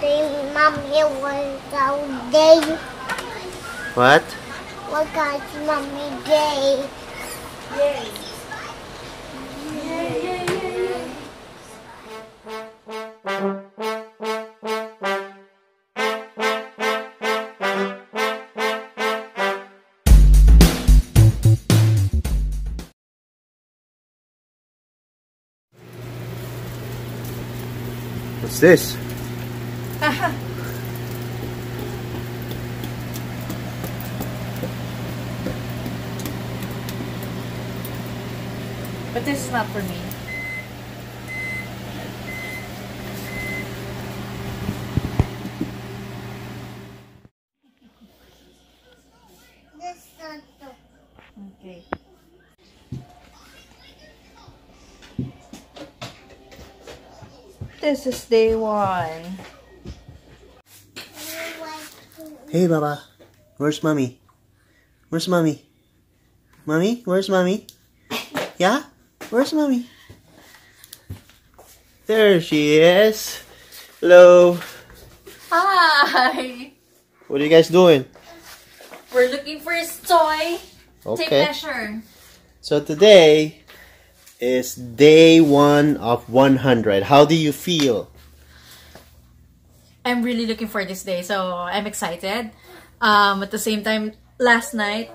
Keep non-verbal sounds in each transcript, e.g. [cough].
day, mommy was our day. What? What got mommy day? What's this? This is not for me. Okay. This is day one. Hey, Baba. Where's mommy? Where's mommy? Mommy? Where's mommy? Yeah? Where's mommy? There she is. Hello. Hi! What are you guys doing? We're looking for his toy. Take Okay. measure. So today is day one of 100. How do you feel? I'm really looking for this day, so I'm excited. Um, at the same time, last night,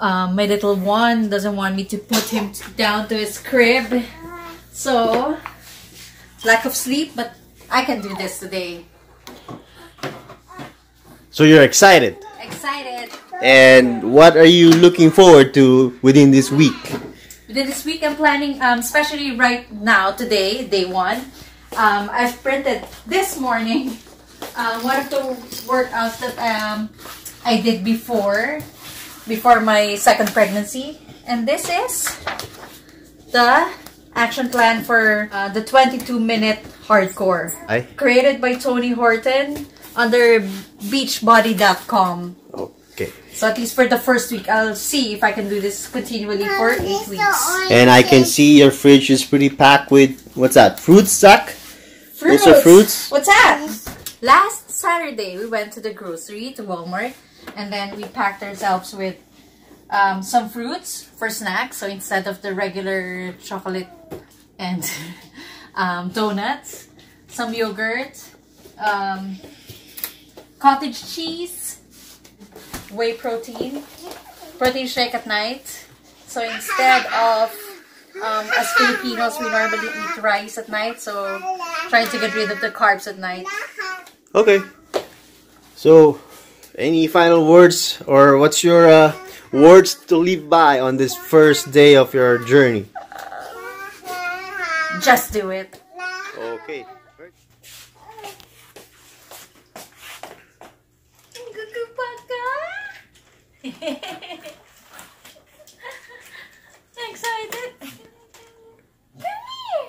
um, my little one doesn't want me to put him down to his crib. So, lack of sleep, but I can do this today. So you're excited. Excited. And what are you looking forward to within this week? Within this week, I'm planning, um, especially right now, today, day one. Um, I've printed this morning um, [laughs] one of the workouts that um, I did before, before my second pregnancy, and this is the action plan for uh, the 22 minute Hard Corps, Ay. created by Tony Horton under beachbody.com. Okay. So at least for the first week, I'll see if I can do this continually for eight weeks. And I can see your fridge is pretty packed with what's that? Fruit sack? Those are fruits? What's that? Last Saturday, we went to the grocery, to Walmart, and then we packed ourselves with um, some fruits for snacks. So instead of the regular chocolate and [laughs] um, donuts, some yogurt, um, cottage cheese, whey protein, protein shake at night. So instead of um, as Filipinos, we normally eat rice at night, so trying to get rid of the carbs at night. Okay. So, any final words or what's your uh, words to live by on this first day of your journey? Just do it. Okay. [laughs] Excited. Come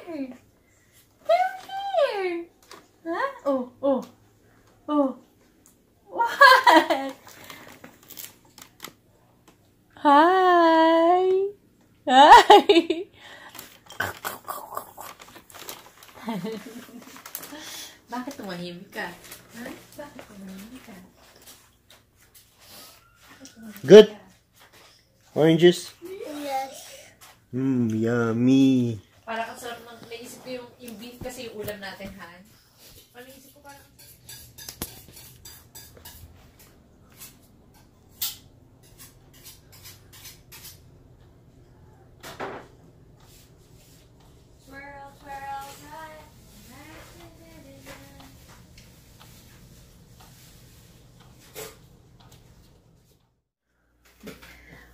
here. Come here. Huh? Oh, oh, oh. Hi. Hi. Bakit tumahimik ka? Ha? Bakit tumahimik ka? Good. Oranges? Yes. Mmm, yummy. Parang ang sarap ng naisip ko yung, yung beef kasi yung ulam natin, Han. Ano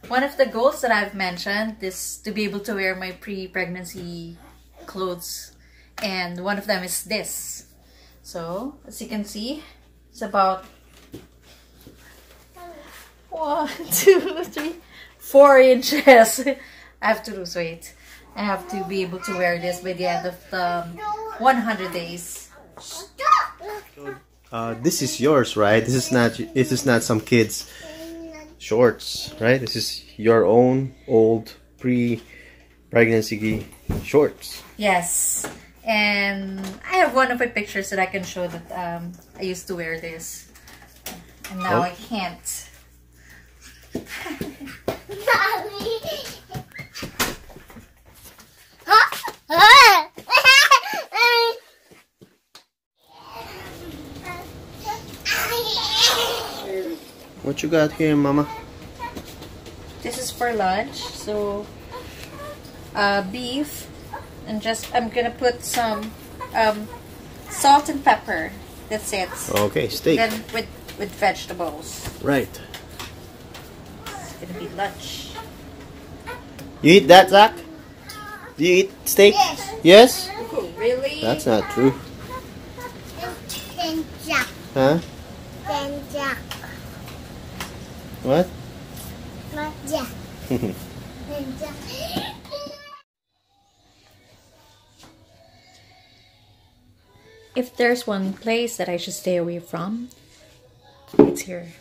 One of the goals that I've mentioned is to be able to wear my pre-pregnancy clothes. And one of them is this. So, as you can see, it's about one, [laughs] two, three, four inches. [laughs] I have to lose weight. I have to be able to wear this by the end of the 100 days. Uh, this is yours, right? This is not. This is not some kids' shorts, right? This is your own old pre-pregnancy shorts. Yes. And I have one of my pictures that I can show that um, I used to wear this. And now Oh. I can't. [laughs] What you got here, Mama? This is for lunch. So, uh, beef. And just, I'm gonna put some um, salt and pepper. That's it. Okay, steak. Then with, with vegetables. Right. It's gonna be lunch. You eat that, Zach? Do you eat steak? Yes. Yes? Oh, really? That's not true. Huh? then Jack, What? not Jack. If there's one place that I should stay away from, it's here.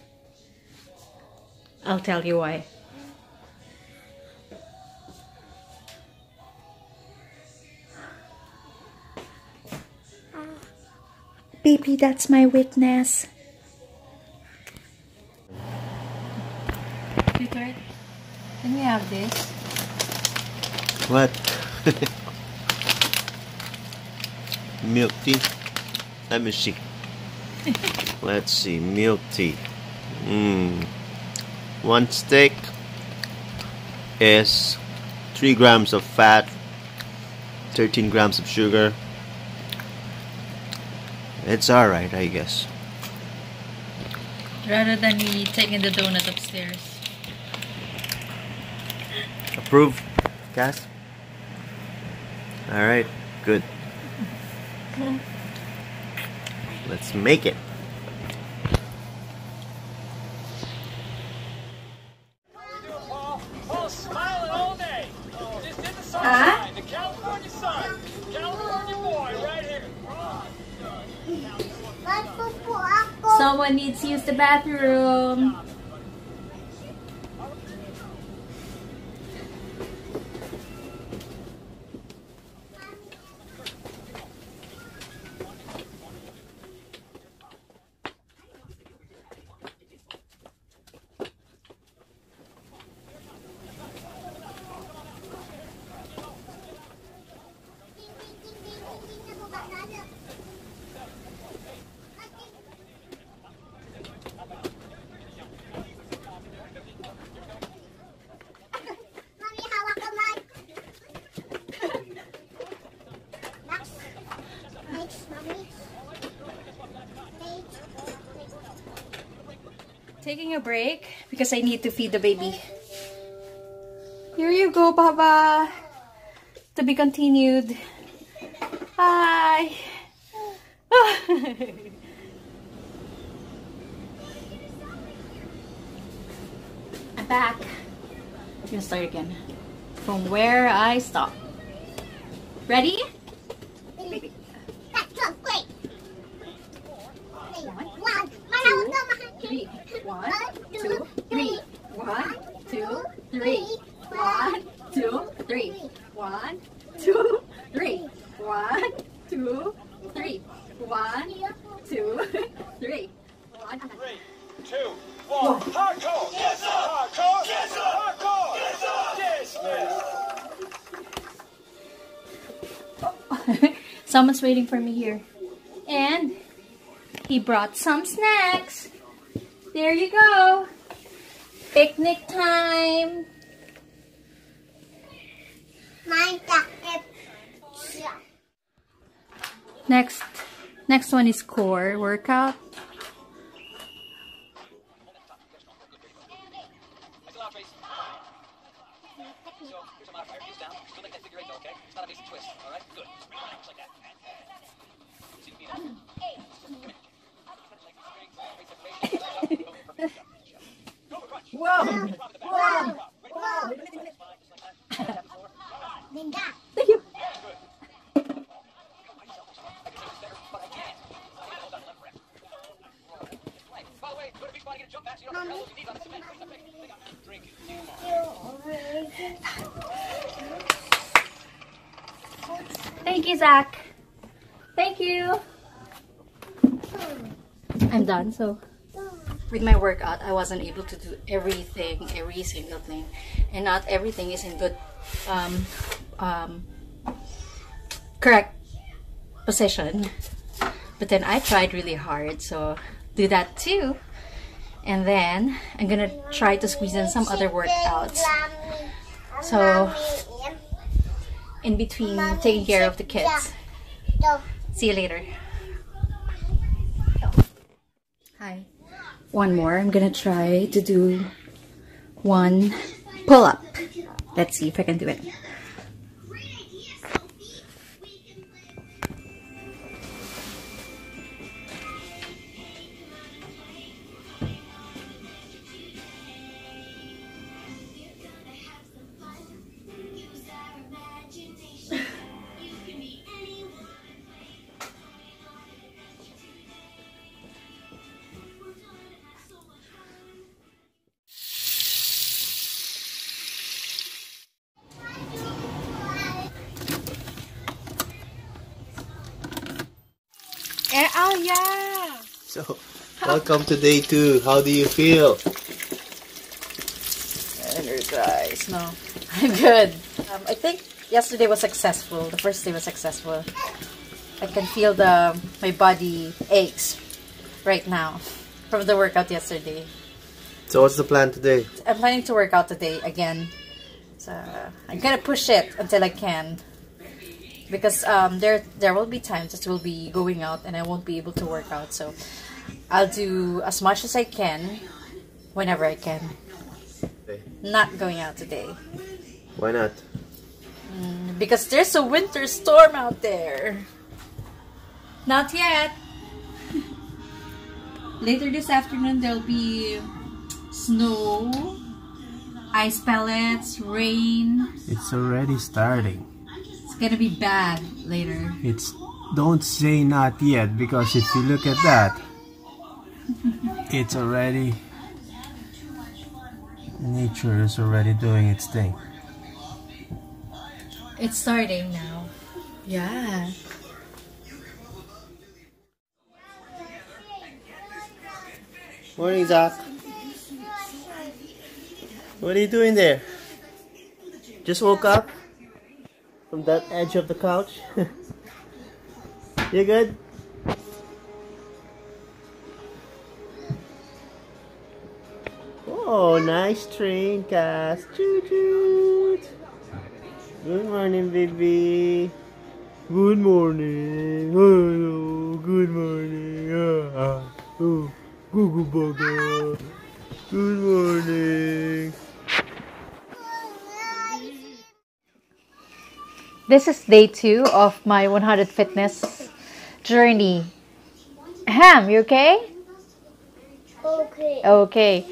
I'll tell you why. Baby, that's my witness. Sweetheart, can we have this? What? milk tea. Let me see. Let's see. Milk tea. Mm. One steak is 3 grams of fat, 13 grams of sugar. It's alright, I guess. Rather than me taking the donut upstairs. Approve, Cass? Alright, good. Let's make it. All right. Someone needs to use the bathroom. Taking a break because I need to feed the baby. Here you go, Baba. To be continued. Hi. [laughs] I'm back. I'm gonna start again. From where I stopped. Ready? That's so great. One, One. Mahawak ka, mahawak. three. One, two, three. One, two, three. One, two, three. One, two, three. One, two, three. One, two, three. One. Three, two, one. Hardcore. Yes, sir. Hardcore. Yes, sir. Hardcore. Yes, sir. Dismissed. [laughs] Someone's waiting for me here. And he brought some snacks. There you go. Picnic time. Next next one is core workout. Nice loud, Trace. So, here's a modifier. Face down. Still make that figure eight, though, okay? It's not a basic twist, all right? Good. Just like that. See the feet up. Whoa! Linda. Thank you. By the way, go to Beachbody, get a jump back so you don't have to elbows your knees on the cement. Drink it. Thank you, Zach. Thank you. Done. So with my workout, I wasn't able to do everything, every single thing, and not everything is in good, um, um, correct position. But then I tried really hard, so do that too. And then I'm gonna try to squeeze in some other workouts. So in between taking care of the kids. See you later. Hi. One more. I'm gonna try to do one pull up. Let's see if I can do it. So, welcome to day two. How do you feel? Energized. No, I'm good. Um, I think yesterday was successful. The first day was successful. I can feel the my body aches right now from the workout yesterday. So, what's the plan today? I'm planning to work out today again. So I'm gonna push it until I can. Because um, there there will be times that we'll be going out and I won't be able to work out. So I'll do as much as I can whenever I can. Okay. Not going out today. Why not? Mm, because there's a winter storm out there. Not yet. [laughs] Later this afternoon there'll be snow, ice pellets, rain. It's already starting. It's gonna be bad later. It's don't say not yet because if you look at that, it's already nature is already doing its thing. It's starting now. Yeah. Morning, Zach. What are you doing there? Just woke up from that edge of the couch. [laughs] you good? Oh, nice train, Cass. Choo choo. Good morning, baby. Good morning. Hello. Good morning. Ah, oh, Google Bugger. Good morning. This is day two of my 100 fitness journey. Ham, you okay? Okay. Okay.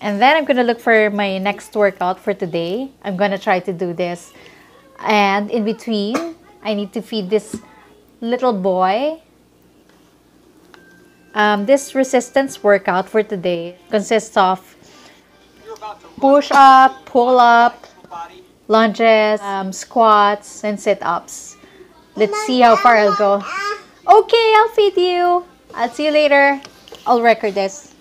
And then I'm gonna look for my next workout for today. I'm gonna try to do this. And in between, I need to feed this little boy. Um, this resistance workout for today consists of push up, pull up, lunges, um, squats, and sit ups. Let's see how far I'll go. Okay, I'll feed you. I'll see you later. I'll record this.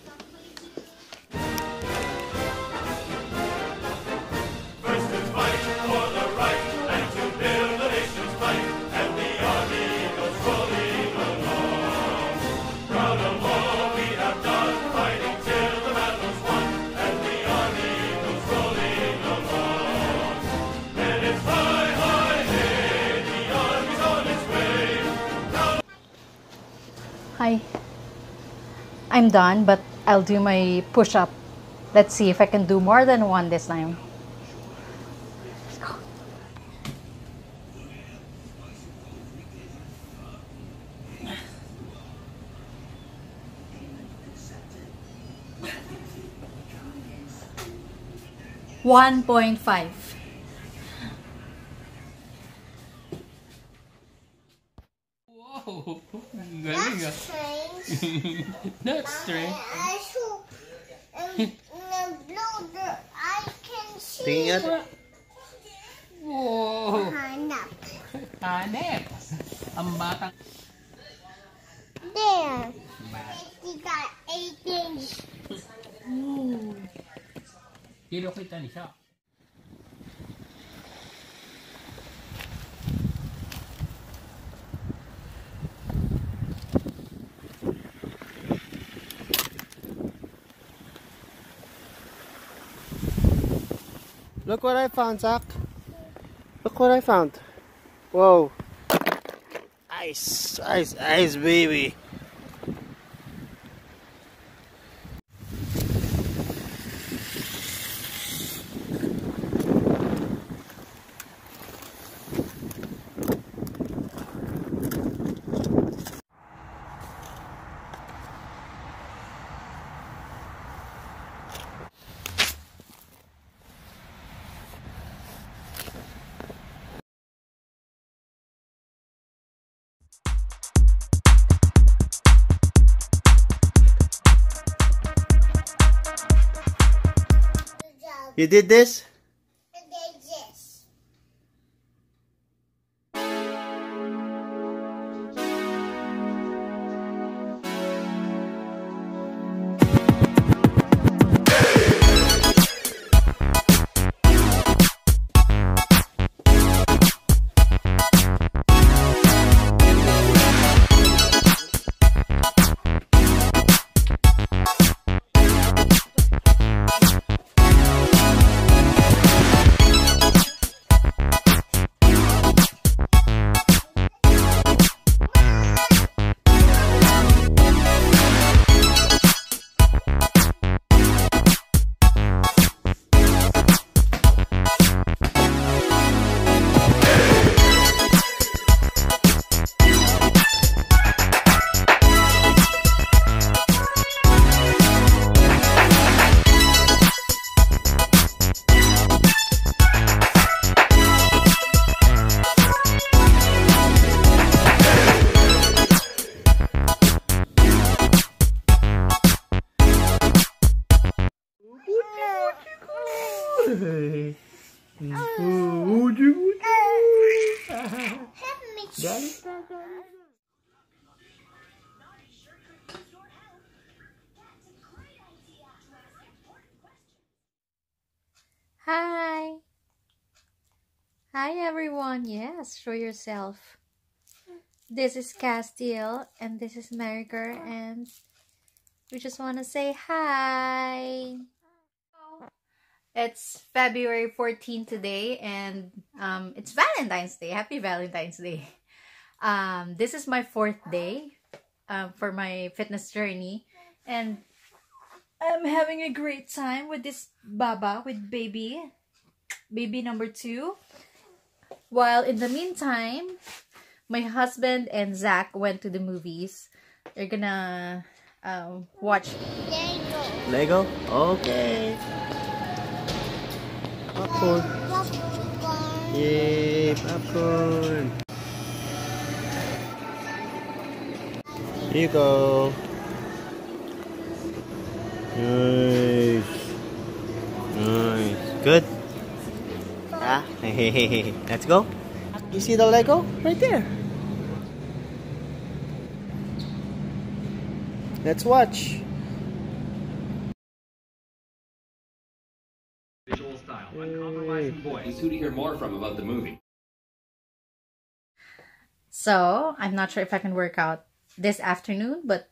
I'm done, but I'll do my push up. Let's see if I can do more than one this time. One point five. Not straight. Tingnan. Wow. Whoa. Hanap. Ang bata. There. She got 18. Kilo kita ni. Look what I found, Zach. Look what I found. Whoa. Ice, ice, ice, baby. You did this? Help me. Hi. Hi everyone. Yes, show yourself. This is Castiel and this is Mariker and we just want to say hi. It's February 14 today and um, it's Valentine's Day. Happy Valentine's Day. Um, this is my fourth day um, for my fitness journey and I'm having a great time with this baba, with baby, baby number two. While in the meantime, my husband and Zach went to the movies. They're gonna um, watch. There you go. Lego? Okay. Popcorn. Popcorn. Yay, popcorn. Here you go. Nice. Nice. Good. Ah, [laughs] let's go. You see the Lego? Right there. Let's watch. visual style, uncompromising voice. Who to hear more from about the movie? So I'm not sure if I can work out this afternoon, but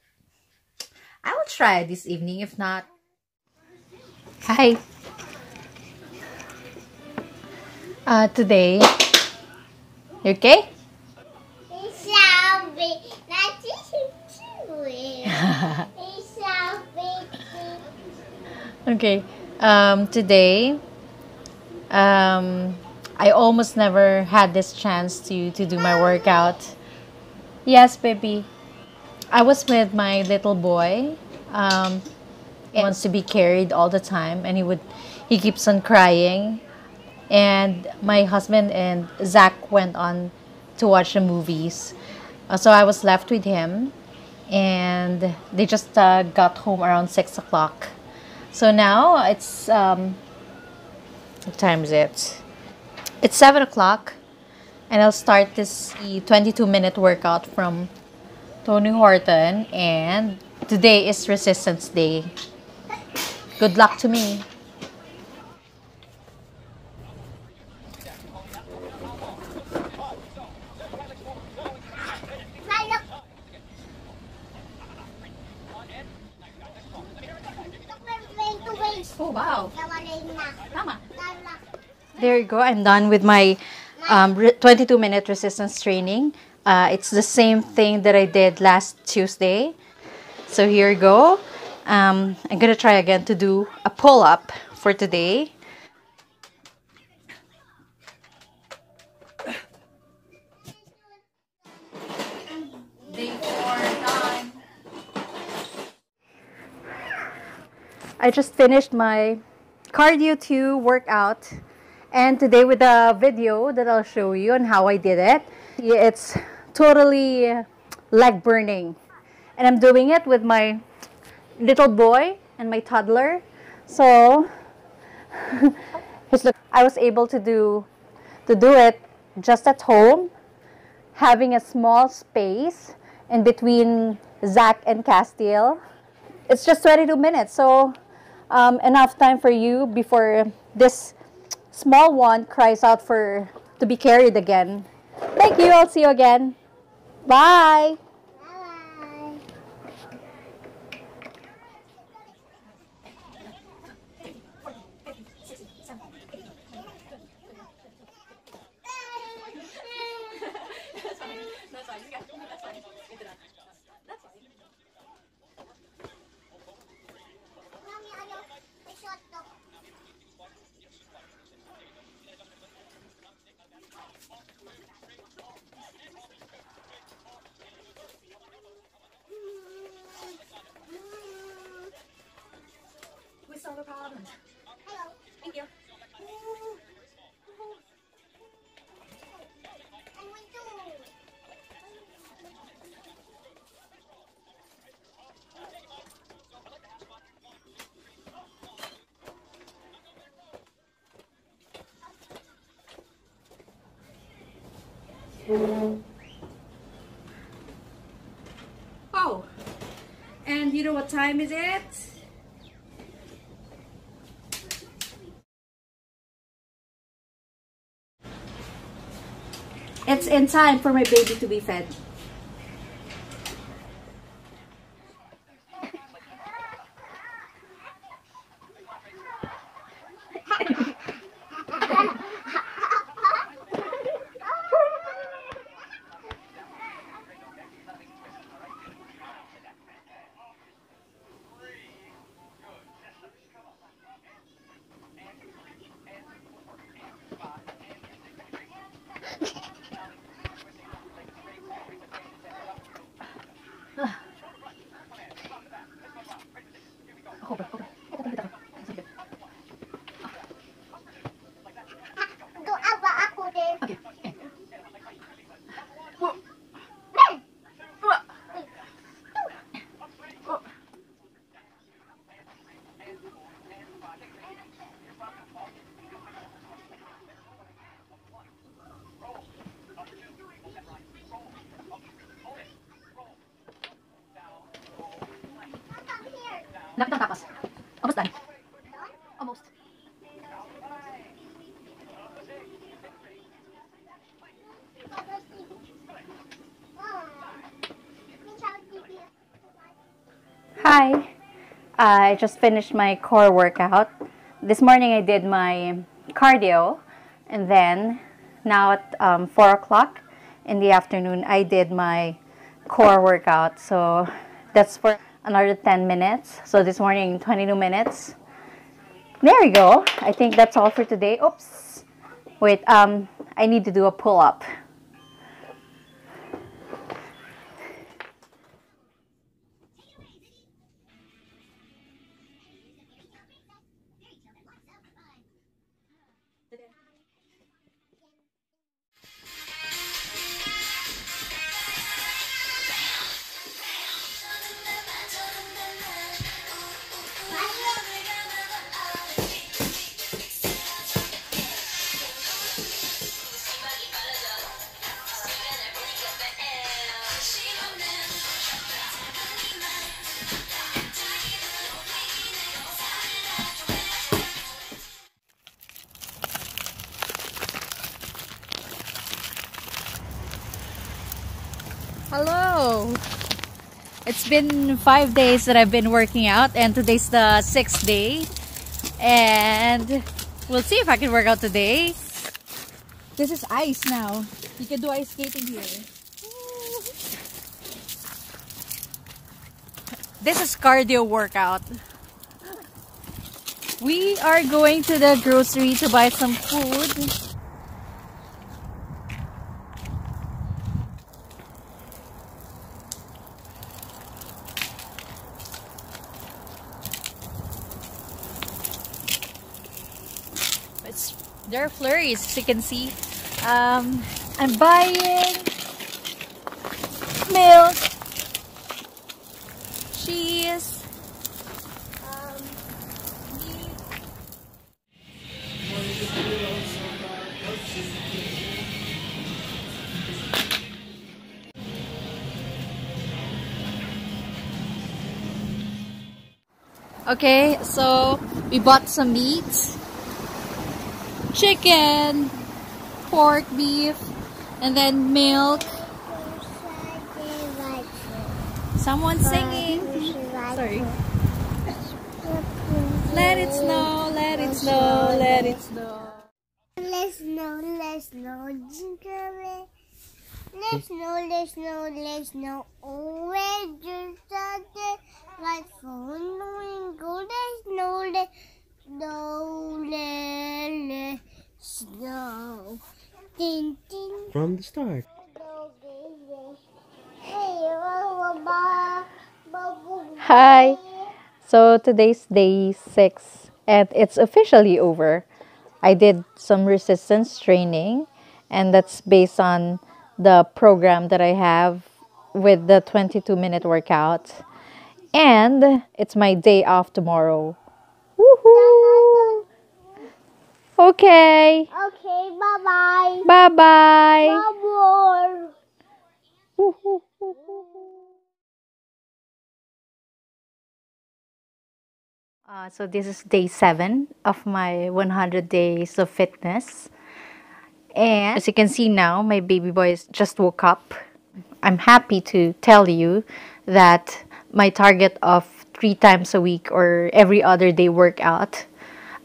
I will try this evening. If not, hi. Uh, today, you okay? It shall be. That's it. It shall be. Okay. Um, today, um, I almost never had this chance to to do my workout. Yes, baby. I was with my little boy. Um, wants to be carried all the time, and he would he keeps on crying. And my husband and Zach went on to watch the movies, Uh, so I was left with him, and they just uh, got home around six o'clock. So now it's um, what time is it? It's seven o'clock, and I'll start this 22 minute workout from Tony Horton, and today is Resistance Day. Good luck to me. Oh, wow. There you go. I'm done with my um, 22 minute resistance training. Uh, it's the same thing that I did last Tuesday. So here you go. Um, I'm gonna try again to do a pull up for today. I just finished my cardio 2 workout and today with a video that I'll show you on how I did it. It's totally leg burning and I'm doing it with my little boy and my toddler. So [laughs] I was able to do to do it just at home having a small space in between Zach and Castiel. It's just 22 minutes, so um, enough time for you before this small one cries out for to be carried again. Thank you. I'll see you again. Bye. Hello. Thank you. Oh, and you know what time is it? It's in time for my baby to be fed. I just finished my core workout. This morning I did my cardio, and then now at um, 4 o'clock in the afternoon I did my core workout. So that's for another 10 minutes. So this morning 22 minutes. There we go. I think that's all for today. Oops. Wait, um, I need to do a pull It's been five days that I've been working out and today's the sixth day. And we'll see if I can work out today. This is ice now. You can do ice skating here. This is cardio workout. We are going to the grocery to buy some food. It's there are flurries as you can see. Um, I'm buying milk, cheese, um, meat. Okay, so we bought some meat, chicken, pork, beef, and then milk. Someone singing. Sorry. Let it snow, let it snow, let it snow. Let's know, let's know, jingle. Let's know, let's know, let's know. Always right for knowing go. Let's know, let's know, let, let snow. Ding, ding, From the start. Hi. So today's day six and it's officially over. I did some resistance training and that's based on the program that I have with the 22 minute workout. And it's my day off tomorrow. Woohoo! Okay. Okay, bye bye. Bye bye. Bye bye. Uh, so this is day seven of my 100 days of fitness. And as you can see now, my baby boy is just woke up. I'm happy to tell you that my target of three times a week or every other day workout,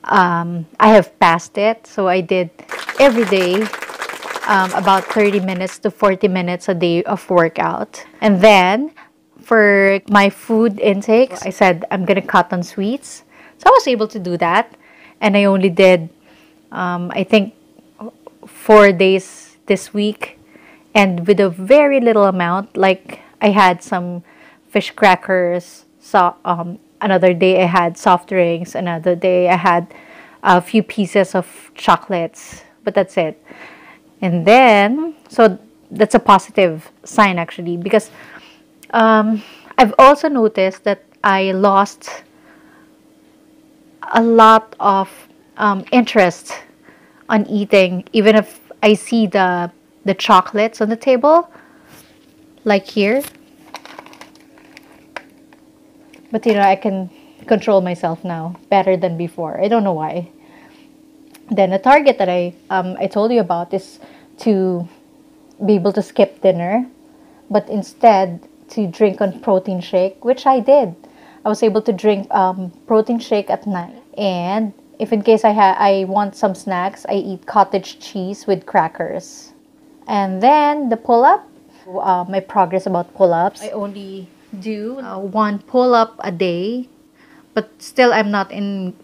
um, I have passed it. So I did every day um, about 30 minutes to 40 minutes a day of workout. And then for my food intake, I said I'm gonna cut on sweets. So I was able to do that. And I only did, um, I think, four days this week. And with a very little amount, like I had some fish crackers. So um, another day I had soft drinks. Another day I had a few pieces of chocolates. But that's it. And then, so that's a positive sign actually because um, I've also noticed that I lost a lot of um, interest on eating, even if I see the the chocolates on the table, like here. But you know, I can control myself now better than before. I don't know why. Then a target that I um, I told you about is to be able to skip dinner, but instead to drink on protein shake, which I did. I was able to drink um, protein shake at night, and if in case I ha- I want some snacks, I eat cottage cheese with crackers. And then the pull up, uh, my progress about pull ups. I only do uh, one pull up a day, but still I'm not in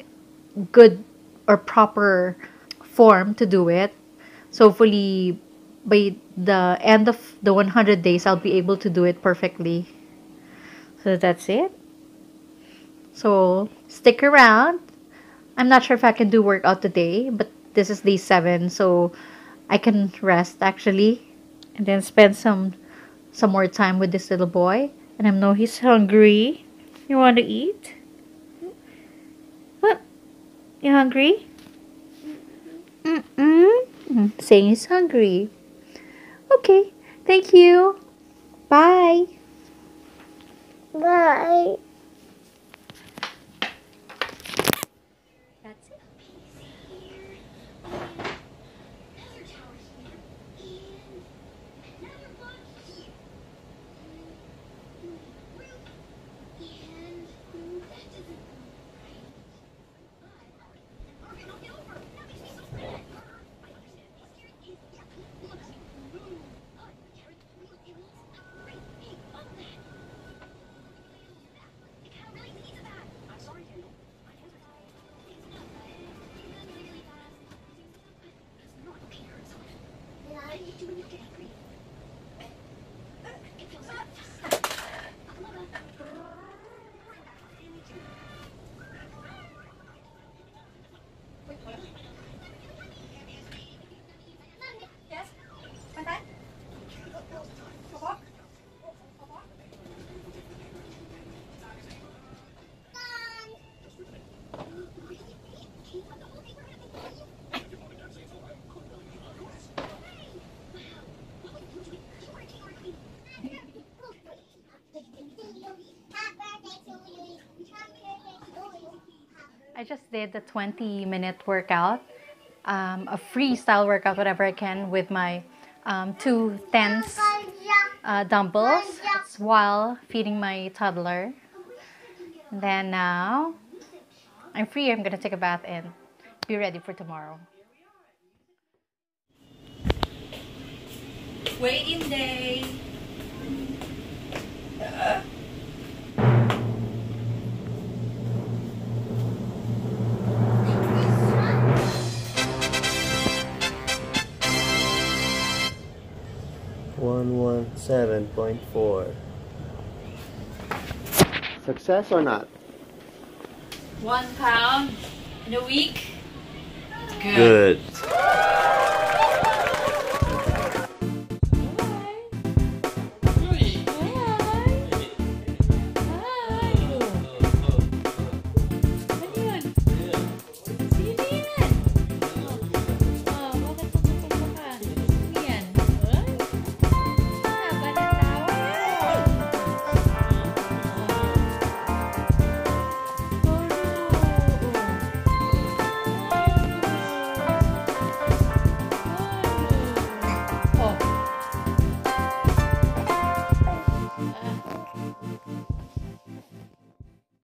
good or proper form to do it. So hopefully by the end of the 100 days, I'll be able to do it perfectly. So that's it. So stick around. I'm not sure if I can do workout today, but this is day seven, so I can rest actually, and then spend some some more time with this little boy. And I know he's hungry. You want to eat? What? You hungry? Mm-mm. Mm-hmm. Saying he's hungry. Okay. Thank you. Bye. Bye. I just did the 20 minute workout, um, a freestyle workout, whatever I can, with my um, two tens uh, dumbbells while feeding my toddler. And then now I'm free. I'm going to take a bath and be ready for tomorrow. Waiting day. Uh. 7.4. Success or not? One pound in a week. Good. Good.